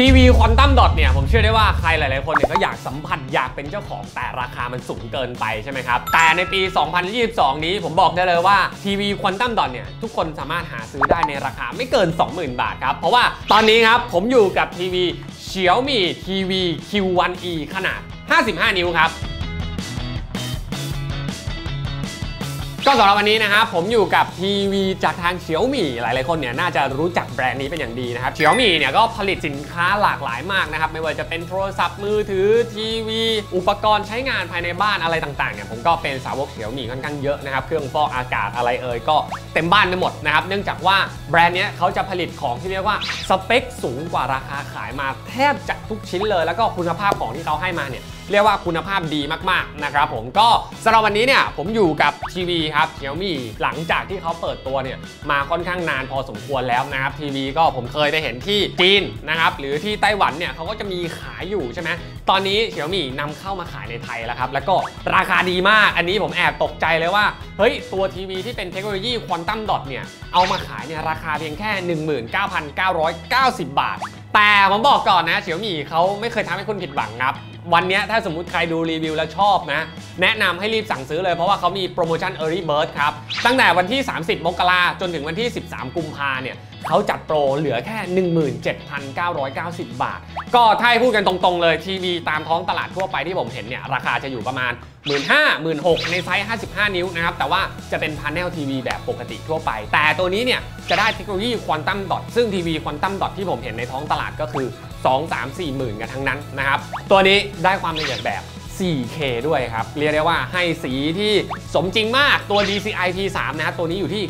ทีวีควอนตัมดอทเนี่ยผมเชื่อได้ว่าใครหลาย ๆ คนเนี่ยก็อยากสัมผัสอยากเป็นเจ้าของแต่ราคามันสูงเกินไปใช่ไหมครับ แต่ในปี 2022 นี้ผมบอกได้เลยว่าทีวีควอนตัมดอทเนี่ยทุกคนสามารถหาซื้อได้ในราคาไม่เกิน 20,000 บาทครับ เพราะว่าตอนนี้ครับผมอยู่กับทีวีเฉียวมี่ทีวี Q1E ขนาด 55 นิ้วครับ ก็สำหรับวันนี้นะครับผมอยู่กับทีวีจากทางเฉียวหมี่หลายๆคนเนี่ยน่าจะรู้จักแบรนด์นี้เป็นอย่างดีนะครับเฉียวหมี่เนี่ยก็ผลิตสินค้าหลากหลายมากนะครับไม่ว่าจะเป็นโทรศัพท์มือถือทีวี อุปกรณ์ใช้งานภายในบ้านอะไรต่างๆเนี่ยผมก็เป็นสาวกเฉียวหมี่ค่อนข้างเยอะนะครับเครื่องฟอกอากาศอะไรเอ่ยก็เต็มบ้านไปหมดนะครับเนื่องจากว่าแบรนด์เนี้ยเขาจะผลิตของที่เรียกว่าสเปคสูงกว่าราคาขายมาแทบจะทุกชิ้นเลย แล้วก็คุณภาพของที่เขาให้มาเนี่ย เรียกว่าคุณภาพดีมากๆนะครับผมก็สำหรับวันนี้เนี่ยผมอยู่กับทีวีครับเ i ียวมี่หลังจากที่เขาเปิดตัวเนี่ยมาค่อนข้างนานพอสมควรแล้วนะครับทีวีก็ผมเคยไปเห็นที่จีนนะครับหรือที่ไต้หวันเนี่ยเขาก็จะมีขายอยู่ใช่ไหมตอนนี้เ i ียวมี่นำเข้ามาขายในไทยแล้วครับแล้วก็ราคาดีมากอันนี้ผมแอบตกใจเลยว่าเฮ้ยตัวทีวีที่เป็นเทคโนโลยีควอนตัมดอทเนี่ยเอามาขายเนี่ยราคาเพียงแค่ 19,990 บาท แต่ผมบอกก่อนนะเฉียวหมี่เขาไม่เคยทำให้คุณผิดหวังครับ วันนี้ถ้าสมมุติใครดูรีวิวแล้วชอบนะ แนะนำให้รีบสั่งซื้อเลยเพราะว่าเขามีโปรโมชั่น Early Bird ครับ ตั้งแต่วันที่ 30 มกราจนถึงวันที่ 13 กุมภาเนี่ยเขาจัดโปรเหลือแค่ 17,990 บาท ก็ถ้าให้พูดกันตรงๆเลยทีวีตามท้องตลาดทั่วไปที่ผมเห็นเนี่ยราคาจะอยู่ประมาณ 1 5 0 0 0 1 6 0 0ในไซส์ 55 นิ้วนะครับ แต่ว่าจะเป็น panel ทีวีแบบปกติทั่วไป แต่ตัวนี้เนี่ยจะได้เทคโนโลยี Quantum Dot ซึ่งทีวี Quantum Dot ที่ผมเห็นในท้องตลาดก็คือ 2 3 4หมื่นกันทั้งนั้นนะครับ ตัวนี้ได้ความละเอียดแบบ 4K ด้วยครับ เรียกได้ว่าให้สีที่สมจริงมากตัว DCI P3 นะตัวนี้อยู่ที่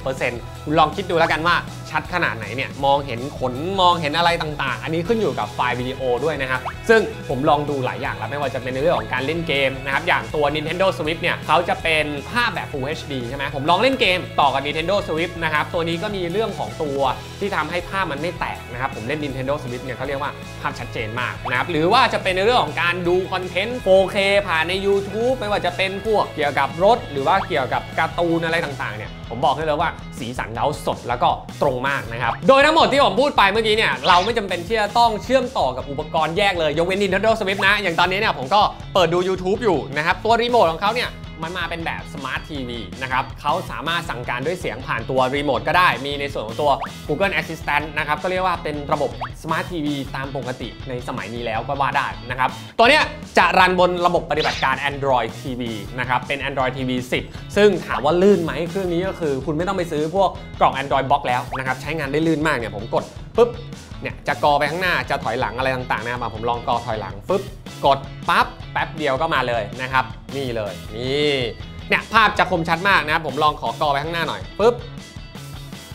97%คุณลองคิดดูแล้วกันว่า ชัดขนาดไหนเนี่ยมองเห็นขนมองเห็นอะไรต่างๆ อันนี้ขึ้นอยู่กับไฟล์วิดีโอด้วยนะครับซึ่งผมลองดูหลายอย่างแล้วไม่ว่าจะเป็นในเรื่องของการเล่นเกมนะครับอย่างตัว Nintendo Switch เนี่ยเขาจะเป็นภาพแบบ Full HD ใช่ไหมผมลองเล่นเกมต่อกับ Nintendo Switch นะครับตัวนี้ก็มีเรื่องของตัวที่ทำให้ภาพมันไม่แตกนะครับผมเล่น Nintendo Switch เนี่ยเขาเรียกว่าภาพชัดเจนมากนะครับหรือว่าจะเป็นในเรื่องของการดูคอนเทนต์ 4K ผ่านใน YouTube ไม่ว่าจะเป็นพวกเกี่ยวกับรถ หรือว่าเกี่ยวกับการ์ตูนอะไรต่างๆเนี่ยผมบอกให้เลยว่าสีสันเขาสดแล้วก็ตรงมากนะครับ โดยทั้งหมดที่ผมพูดไปเมื่อกี้เนี่ย เราไม่จำเป็นที่จะต้องเชื่อมต่อกับอุปกรณ์แยกเลย ยกเว้น Nintendo Switch นะ อย่างตอนนี้เนี่ยผมก็เปิดดู YouTube อยู่นะครับ ตัวรีโมทของเขาเนี่ย มันมาเป็นแบบ Smart TV นะครับเขาสามารถสั่งการด้วยเสียงผ่านตัวรีโมทก็ได้ มีในส่วนของตัว Google Assistant นะครับ ก็เรียกว่าเป็นระบบ Smart TV ตามปกติในสมัยนี้แล้วก็ว่าได้นะครับ ตัวเนี้ยจะรันบนระบบปฏิบัติการ Android TV นะครับ เป็น Android TV 10 ซึ่งถามว่าลื่นไหมเครื่องนี้ก็คือ คุณไม่ต้องไปซื้อพวกกล่อง Android Box แล้วนะครับ ใช้งานได้ลื่นมากเนี่ยผมกดปุ๊บเนี่ยจะกรอไปข้างหน้าจะถอยหลังอะไรต่างๆนะครับผมลองกรอถอยหลังฟึบ กดปั๊บแป๊บเดียวก็มาเลยนะครับ นี่เลยนี่เนี่ยภาพจะคมชัดมากนะครับผมลองขอกรอไปข้างหน้าหน่อยปุ๊บ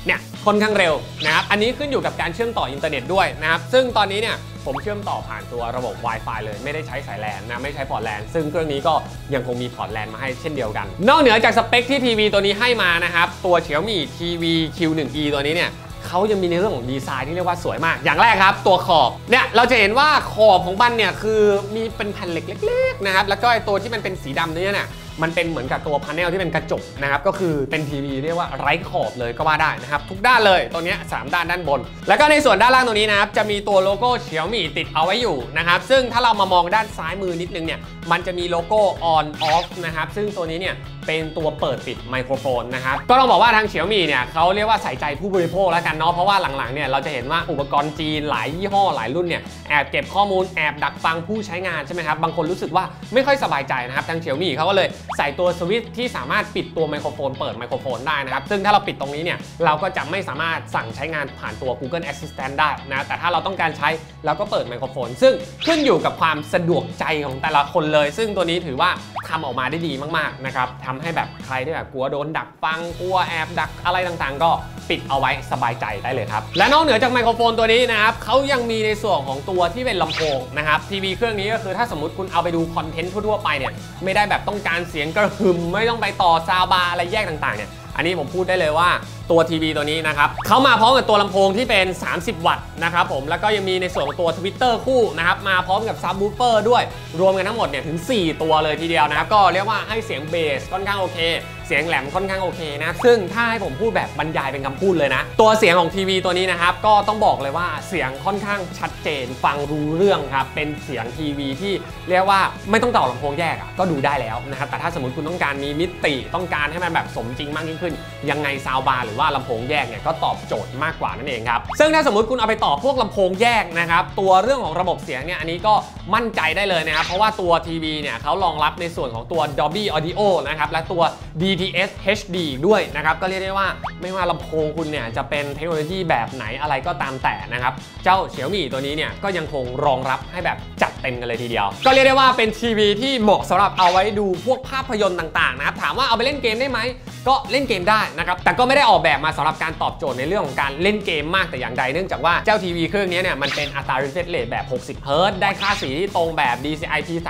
เนี่ยค่อนข้างเร็วนะครับอันนี้ขึ้นอยู่กับการเชื่อมต่ออินเทอร์เน็ตด้วยนะครับซึ่งตอนนี้เนี่ยผมเชื่อมต่อผ่านตัวระบบ Wi-Fi เลยไม่ได้ใช้สายแลนนะไม่ใช้พอร์ตแลนซึ่งเครื่องนี้ก็ยังคงมีพอร์ตแลนมาให้เช่นเดียวกัน นอกเหนือจากสเปคที่ทีวีตัวนี้ให้มานะครับตัว Xiaomi TV Q1e ตัวนี้เนี่ย เขายังมีในเรื่องของดีไซน์ที่เรียกว่าสวยมาก อย่างแรกครับ ตัวขอบเนี่ยเราจะเห็นว่าขอบของมันเนี่ยคือมีเป็นแผ่นเหล็กเล็กๆนะครับแล้วก็ไอตัวที่มันเป็นสีดำเนี่ยเนี่ย มันเป็นเหมือนกับตัว panel ที่เป็นกระจกนะครับก็คือเป็นทีวีเรียกว่าไร้ขอบเลยก็ว่าได้นะครับทุกด้านเลยตัวนี้สามด้านด้านบน แล้วก็ในส่วนด้านล่างตัวนี้นะครับจะมีตัวโลโก้ Xiaomi ติดเอาไว้อยู่นะครับซึ่งถ้าเรามามองด้านซ้ายมือนิดนึงเนี่ยมันจะมีโลโก้ on off นะครับซึ่งตัวนี้เนี่ยเป็นตัวเปิดปิดไมโครโฟนนะครับก็ต้องบอกว่าทางเฉียวมี่เนี่ยเขาเรียกว่าใส่ใจผู้บริโภคแล้วกันเนาะเพราะว่าหลังๆเนี่ยเราจะเห็นว่าอุปกรณ์จีนหลายยี่ห้อหลายรุ่นเนี่ยแอบเก็บข้อมูลแอบดักฟังผู้ใช้งานใช่ไหมครับบางคนรู้สึกว่าไม่ค่อยสบายใจนะครับทางเฉียวมี่เขาก็เลยใส่ตัวสวิตช์ที่สามารถปิดตัวไมโครโฟนเปิดไมโครโฟนได้นะครับ ซึ่งถ้าเราปิดตรงนี้เนี่ยเราก็จะไม่สามารถสั่งใช้งานผ่านตัว Google Assistant ได้นะแต่ถ้าเราต้องการใช้เราก็เปิดไมโครโฟน ซึ่งขึ้นอยู่กับความสะดวกใจของแต่ละคนเลย ซึ่งตัวนี้ถือว่าทำออกมาได้ดีมากๆนะครับทำให้แบบใครที่แบบกลัวโดนดักฟังกลัวแอบดักอะไรต่างๆ ก็ ปิดเอาไว้สบายใจได้เลยครับ และนอกเหนือจากไมโครโฟนตัวนี้นะครับเขายังมีในส่วนของตัวที่เป็นลำโพงนะครับทีวีเครื่องนี้ก็คือถ้าสมมติคุณเอาไปดูคอนเทนต์ทั่วๆไปเนี่ยไม่ได้แบบต้องการเสียงกระหึ่มไม่ต้องไปต่อซาวบาอะไรแยกต่างๆเนี่ยอันนี้ผมพูดได้เลยว่าตัวทีวีตัวนี้นะครับเขามาพร้อมกับตัวลำโพงที่เป็น 30 วัตต์นะครับผมแล้วก็ยังมีในส่วนของตัว tweeter คู่นะครับมาพร้อมกับซับบูเฟอร์ด้วย รวมกันทั้งหมดเนี่ยถึง 4 ตัวเลยทีเดียวนะครับก็เรียกว่าให้เสียงเบสค่อนข้างโอเค เสียงแหลมค่อนข้างโอเคนะซึ่งถ้าให้ผมพูดแบบบรรยายเป็นคำพูดเลยนะ ตัวเสียงของทีวีตัวนี้นะครับก็ต้องบอกเลยว่าเสียงค่อนข้างชัดเจน ฟังรู้เรื่องครับเป็นเสียงทีวีที่เรียกว่าไม่ต้องต่อลำโพงแยกก็ดูได้แล้วนะครับแต่ถ้าสมมติคุณต้องการมีมิติต้องการให้มันแบบสมจริงมากยิ่งขึ้น ยังไงซาวบาร์หรืว่าลำโพงแยกเนี่ยก็ตอบโจทย์มากกว่านั่นเองครับ ซึ่งถ้าสมมติคุณเอาไปต่อพวกลำโพงแยกนะครับ ตัวเรื่องของระบบเสียงเนี่ยอันนี้ก็มั่นใจได้เลยนะครับ เพราะว่าตัวทีวีเนี่ยเขารองรับในส่วนของตัว Dolby Audio นะครับ และตัว DTS HD ด้วยนะครับ ก็เรียกได้ว่าไม่ว่าลำโพงคุณเนี่ยจะเป็นเทคโนโลยีแบบไหนอะไรก็ตามแต่นะครับ เจ้าเฉียวมี่ตัวนี้เนี่ยก็ยังคงรองรับให้แบบจัดเต็มกันเลยทีเดียว ก็เรียกได้ว่าเป็นทีวีที่เหมาะสำหรับเอาไว้ดูพวกภาพยนตร์ต่างๆนะครับถามว่าเอาไปเล่นเกมได้ไหมก็เล่นเกมได้นะครับแต่ก็ไม่ได้ออกแบบมาสำหรับการตอบโจทย์ในเรื่องของการเล่นเกมมากแต่อย่างใด เนื่องจากว่าเจ้าทีวีเครื่องนี้เนี่ยมันเป็นอัตรา refresh rate แบบ 60เฮิรตซ์ได้ค่าสีที่ตรงแบบ DCI P3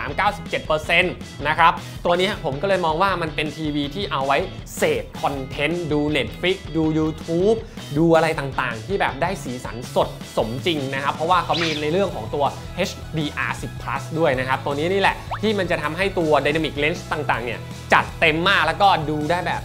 97%นะครับ ตัวนี้ผมก็เลยมองว่ามันเป็นทีวีที่เอาไว้เสพคอนเทนต์ดู Netflix ดู YouTube ดูอะไรต่างๆ ที่แบบได้สีสันสดสมจริงนะครับ เพราะว่าเขามีในเรื่องของตัว HDR 10 plus ด้วยนะครับ ตัวนี้นี่แหละที่มันจะทำให้ตัว Dynamic Range ต่างๆ เนี่ย จัดเต็มมากแล้วก็ดูได้แบบ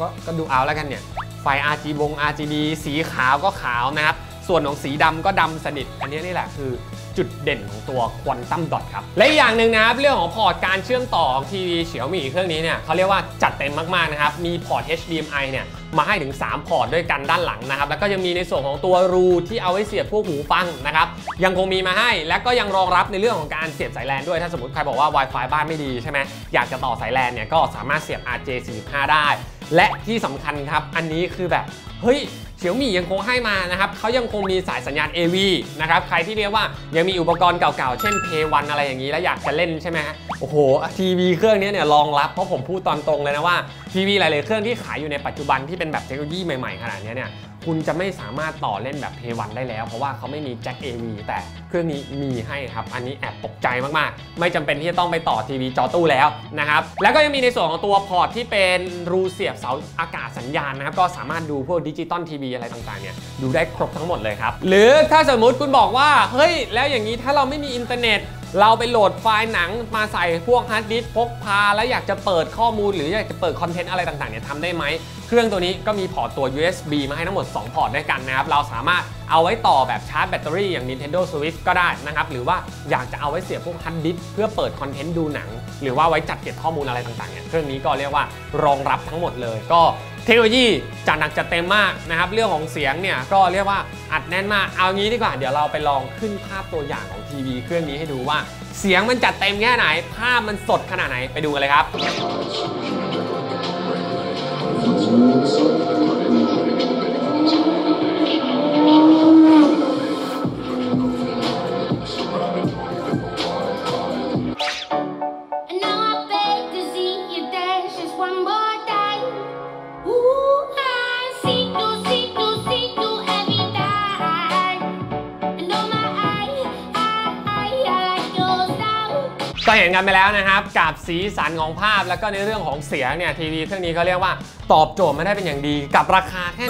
ก็ก็ดูเอาแล้วกันเนี่ย ไฟ RG บง RGB สีขาวก็ขาวนะครับ ส่วนของสีดำก็ดำสนิท อันนี้นี่แหละคือจุดเด่นของตัว Quantum Dot ครับ และอีกอย่างหนึ่งนะครับ เรื่องของพอร์ตการเชื่อมต่อของทีวี Xiaomi เครื่องนี้เนี่ยเขาเรียกว่าจัดเต็มมาก ๆ นะครับ มีพอร์ต HDMI เนี่ยมาให้ถึง 3 พอร์ตด้วยกันด้านหลังนะครับ แล้วก็ยังมีในส่วนของตัวรูที่เอาไว้เสียบพวกหูฟังนะครับ ยังคงมีมาให้ และก็ยังรองรับในเรื่องของการเสียบสายแลนด้วย ถ้าสมมติใครบอกว่า Wi-Fi บ้านไม่ดีใช่ไหมอยากจะต่อสายแลนเนี่ยก็สามารถเสียบ RJ45 ได้ และที่สำคัญครับ อันนี้คือแบบ เฮ้ย เฉียวมี่ยังคงให้มานะครับเขายังคงมีสายสัญญาณ AV นะครับใครที่เรียกว่ายังมีอุปกรณ์เก่าๆ เช่น Play 1อะไรอย่างนี้แล้วอยากจะเล่นใช่ไหมฮะโอ้โหทีวีเครื่องนี้เนี่ยรองรับเพราะผมพูดตอนตรงเลยนะว่าทีวีหลายๆเครื่องที่ขายอยู่ในปัจจุบันที่เป็นแบบเทคโนโลยีใหม่ๆขนาดนี้เนี่ยคุณจะไม่สามารถต่อเล่นแบบ Play 1ได้แล้ว เพราะว่าเขาไม่มีแจ็ค AV แต่เครื่องนี้มีให้ครับ อันนี้แอบตกใจมากๆ ไม่จำเป็นที่จะต้องไปต่อทีวีจอตู้แล้วนะครับ แล้วก็ยังมีในส่วนของตัวพอร์ตที่เป็นรูเสียบเสาอากาศสัญญาณนะครับ ก็สามารถดูพวกดิจิตอลทีวีอะไรต่างๆเนี่ยดูได้ครบทั้งหมดเลยครับ หรือถ้าสมมุติคุณบอกว่า เฮ้ย แล้วอย่างนี้ถ้าเราไม่มีอินเทอร์เน็ต เราไปโหลดไฟล์หนังมาใส่พวกฮาร์ดดิสก์พกพา แล้วอยากจะเปิดข้อมูลหรืออยากจะเปิดคอนเทนต์อะไรต่างๆเนี่ยทำได้ไหมเครื่องตัวนี้ก็มีพอร์ตตัว USB มาให้ทั้งหมด 2 พอร์ตด้วยกันนะครับ เราสามารถเอาไว้ต่อแบบชาร์จแบตเตอรี่อย่าง Nintendo Switch ก็ได้นะครับ หรือว่าอยากจะเอาไว้เสียบพวกฮาร์ดดิสก์เพื่อเปิดคอนเทนต์ดูหนัง หรือว่าไว้จัดเก็บข้อมูลอะไรต่างๆเนี่ย เครื่องนี้ก็เรียกว่ารองรับทั้งหมดเลย ก็ เทคโนโลยีจัดหนักจัดเต็มมากนะครับ เรื่องของเสียงเนี่ยก็เรียกว่าอัดแน่นมาก เอางี้ดีกว่า เดี๋ยวเราไปลองขึ้นภาพตัวอย่างของทีวีเครื่องนี้ให้ดูว่า เสียงมันจัดเต็มแค่ไหน ภาพมันสดขนาดไหนไปดูกันเลยครับ ก็เห็นกันไปแล้วนะครับกับสีสันของภาพแล้วก็ในเรื่องของเสียงเนี่ยทีวีเครื่องนี้เขาเรียกว่าตอบโจทย์ไม่ได้เป็นอย่างดี กับราคาแค่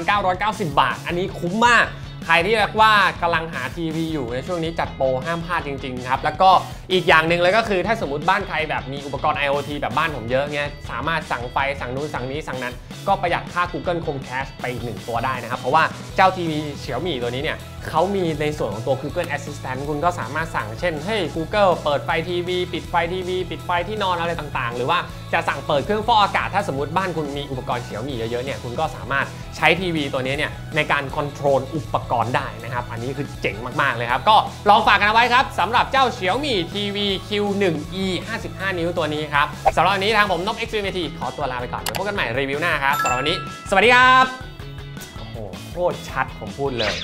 17,990 บาท อันนี้คุ้มมาก ใครที่เรียกว่ากำลังหาทีวีอยู่ในช่วงนี้จัดโปรห้ามพลาดจริงๆครับแล้วก็อีกอย่างหนึ่งเลยก็คือถ้าสมมติบ้านใครแบบมีอุปกรณ์ IoT แบบบ้านผมเยอะเงี้ยสามารถสั่งไฟสั่งนู้นสั่งนี้สั่งนั้น ก็ประหยัดค่า Google Chromecast ไปอีกหนึ่งตัวได้นะครับ เพราะว่าเจ้าทีวีเฉียวหมี่ตัวนี้เนี่ยเขามีในส่วนของตัว Google Assistant คุณก็สามารถสั่งเช่นให้ Google เปิดไฟทีวีปิดไฟทีวีปิดไฟที่นอนอะไรต่างๆ หรือว่าจะสั่งเปิดเครื่องฟอกอากาศถ้าสมมติบ้านคุณมีอุปกรณ์เฉียวหมี่เยอะๆเนี่ยคุณก็สามารถใช้ทีวีตัวนี้เนี่ยในการคอนโทรลอุปกรณ์ได้นะครับ อันนี้คือเจ๋งมากๆเลยครับ ก็ลองฝากกันเอาไว้ครับสำหรับเจ้าเฉียวหมี่ทีวี Q1e 55 นิ้วตัวนี้ครับสำหรับวันนี้ทางผมนบ x อ t ขอตัวลาไปก่อนเดี๋ยวพบกันใหม่รีวิวหน้าครับสำหรับวันนี้ สวัสดีครับโอ้โหโคตรชัดผมพูดเลย